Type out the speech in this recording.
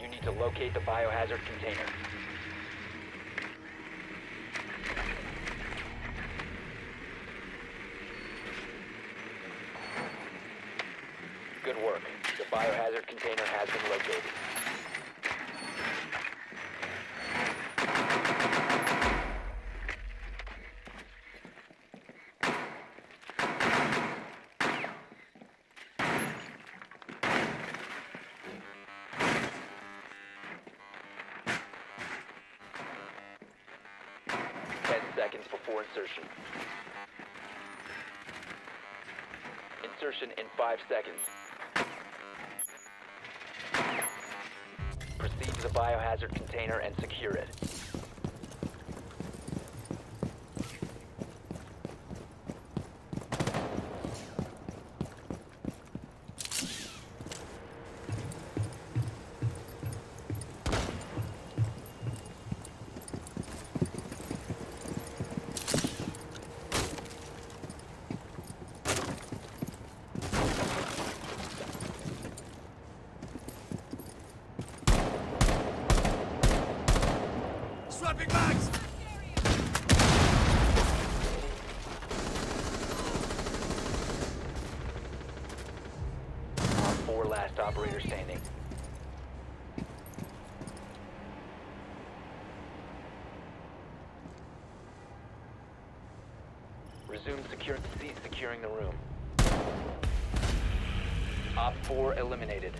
You need to locate the biohazard container. Good work. The biohazard container has been located. Seconds before insertion. Insertion in five seconds. Proceed to the biohazard container and secure it. Swapping bags! Four last operator standing. Resume secure securing the room. Op 4 eliminated.